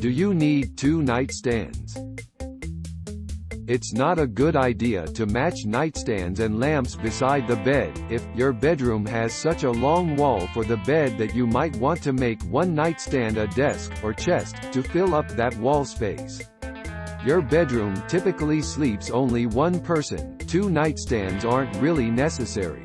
Do you need two nightstands? It's not a good idea to match nightstands and lamps beside the bed, if your bedroom has such a long wall for the bed that you might want to make one nightstand a desk or chest, to fill up that wall space. Your bedroom typically sleeps only one person, two nightstands aren't really necessary.